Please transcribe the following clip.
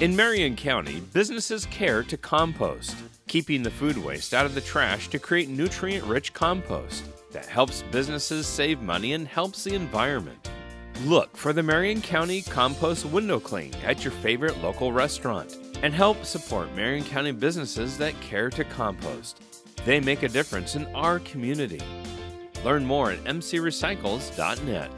In Marion County, businesses care to compost, keeping the food waste out of the trash to create nutrient rich compost that helps businesses save money and helps the environment. Look for the Marion County Compost Window Cling at your favorite local restaurant and help support Marion County businesses that care to compost. They make a difference in our community. Learn more at mcrecycles.net.